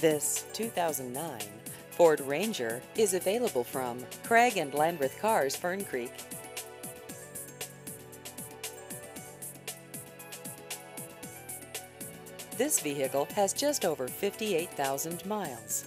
This 2009 Ford Ranger is available from Craig and Landreth Cars, Fern Creek. This vehicle has just over 58,000 miles.